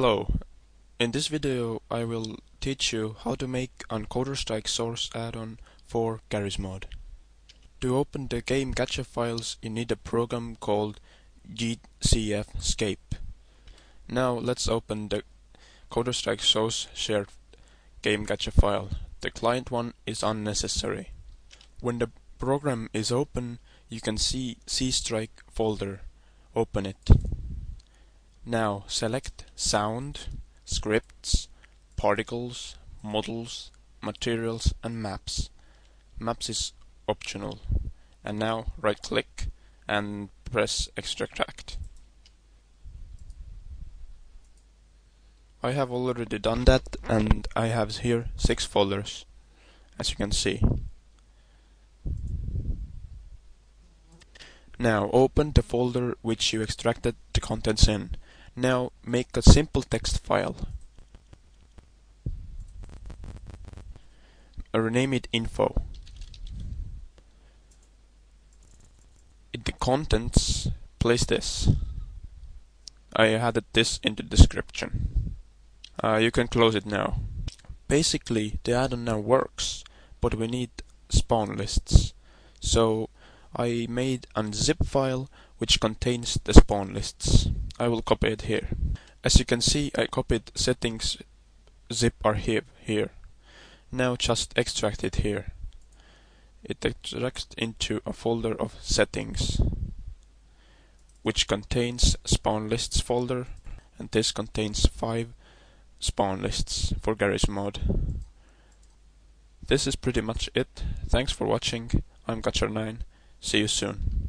Hello, in this video I will teach you how to make an Counter-Strike Source add-on for Garry's Mod. To open the game cache files you need a program called GCFscape. Now let's open the Counter-Strike Source shared game cache file. The client one is unnecessary. When the program is open you can see C-Strike folder. Open it. Now select Sound, Scripts, Particles, Models, Materials and Maps. Maps is optional. And now right click and press Extract. I have already done that and I have here six folders as you can see. Now open the folder which you extracted the contents in. Now make a simple text file. Rename it info. In the contents, place this. I added this in the description. Uh, you can close it now. Basically, the add-on now works, but we need spawn lists. So I made a zip file which contains the spawn lists. I will copy it here. As you can see I copied settings zip archive here. Now just extract it here. It extracts into a folder of settings which contains spawn lists folder and this contains 5 spawn lists for Garry's Mod. This is pretty much it. Thanks for watching. I'm Kajar9. See you soon.